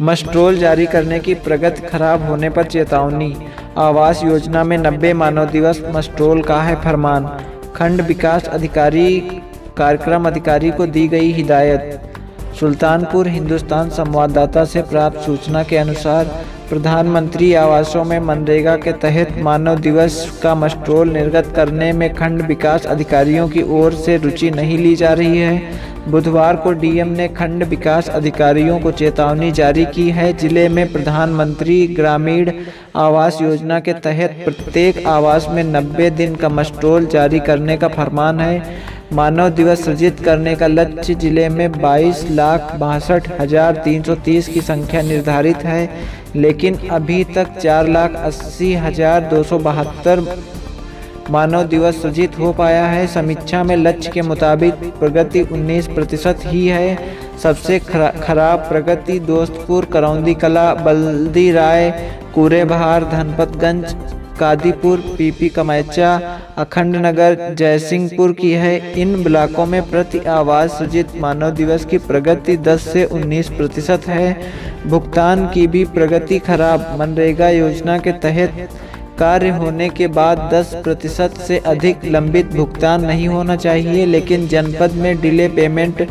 Muster roll जारी करने की प्रगति खराब होने पर चेतावनी। आवास योजना में 90 मानव दिवस मस्ट्रोल का है फरमान। खंड विकास अधिकारी, कार्यक्रम अधिकारी को दी गई हिदायत। सुल्तानपुर हिंदुस्तान संवाददाता से प्राप्त सूचना के अनुसार, प्रधानमंत्री आवासों में मनरेगा के तहत मानव दिवस का मस्ट्रोल निर्गत करने में खंड विकास अधिकारियों की ओर से रुचि नहीं ली जा रही है। बुधवार को डीएम ने खंड विकास अधिकारियों को चेतावनी जारी की है। ज़िले में प्रधानमंत्री ग्रामीण आवास योजना के तहत प्रत्येक आवास में 90 दिन का मस्टोल जारी करने का फरमान है। मानव दिवस सृजित करने का लक्ष्य ज़िले में बाईस लाख बासठ हज़ार तीन सौ तीस की संख्या निर्धारित है, लेकिन अभी तक चार लाख अस्सी हज़ार दो सौ बहत्तर मानव दिवस सृजित हो पाया है। समीक्षा में लक्ष्य के मुताबिक प्रगति 19 प्रतिशत ही है। सबसे खरा, खराब प्रगति दोस्तपुर करौंदी कला बल्दी राय कूरे बहार धनपतगंज कादीपुर पीपी कमैचा अखंड नगर जयसिंहपुर की है। इन ब्लॉकों में प्रति आवास सृजित मानव दिवस की प्रगति 10 से 19 प्रतिशत है। भुगतान की भी प्रगति खराब। मनरेगा योजना के तहत कार्य होने के बाद 10 प्रतिशत से अधिक लंबित भुगतान नहीं होना चाहिए, लेकिन जनपद में डिले पेमेंट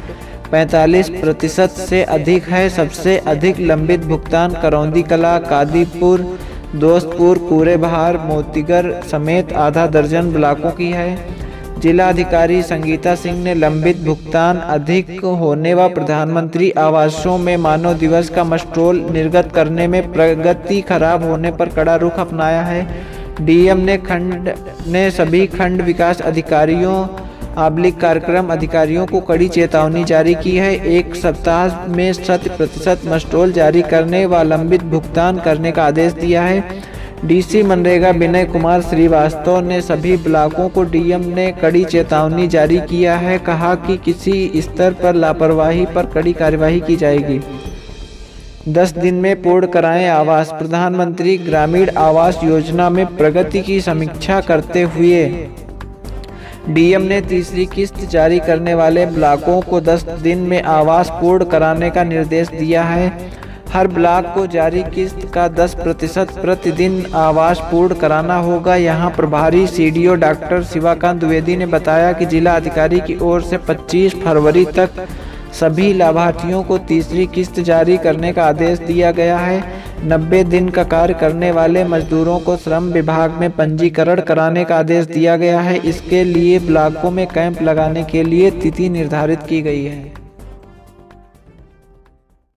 45 प्रतिशत से अधिक है। सबसे अधिक लंबित भुगतान करौंदी कला, कादीपुर, दोस्तपुर पूरे बहार मोतीगर समेत आधा दर्जन ब्लॉकों की है। जिला अधिकारी संगीता सिंह ने लंबित भुगतान अधिक होने व प्रधानमंत्री आवासों में मानव दिवस का मस्ट्रोल निर्गत करने में प्रगति खराब होने पर कड़ा रुख अपनाया है। डीएम ने खंड, ने सभी खंड विकास अधिकारियों, आबलिक कार्यक्रम अधिकारियों को कड़ी चेतावनी जारी की है। एक सप्ताह में शत प्रतिशत मस्ट्रोल जारी करने व लंबित भुगतान करने का आदेश दिया है। डीसी मनरेगा विनय कुमार श्रीवास्तव ने सभी ब्लॉकों को डीएम ने कड़ी चेतावनी जारी किया है, कहा कि किसी स्तर पर लापरवाही पर कड़ी कार्यवाही की जाएगी। दस दिन में पूर्ण कराएँ आवास। प्रधानमंत्री ग्रामीण आवास योजना में प्रगति की समीक्षा करते हुए डीएम ने तीसरी किस्त जारी करने वाले ब्लॉकों को 10 दिन में आवास पूर्ण कराने का निर्देश दिया है। हर ब्लॉक को जारी किस्त का 10 प्रतिशत प्रतिदिन आवास पूर्ण कराना होगा। यहाँ प्रभारी सीडीओ डॉक्टर शिवाकांत द्विवेदी ने बताया कि जिला अधिकारी की ओर से 25 फरवरी तक सभी लाभार्थियों को तीसरी किस्त जारी करने का आदेश दिया गया है। 90 दिन का कार्य करने वाले मजदूरों को श्रम विभाग में पंजीकरण कराने का आदेश दिया गया है। इसके लिए ब्लॉकों में कैंप लगाने के लिए तिथि निर्धारित की गई है।